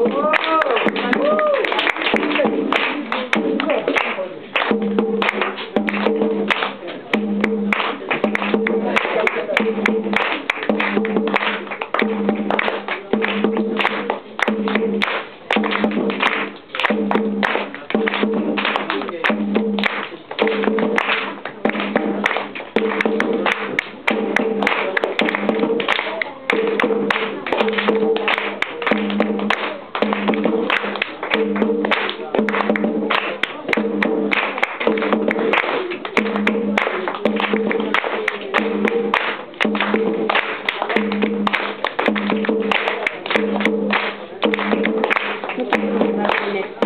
Whoa. kindness.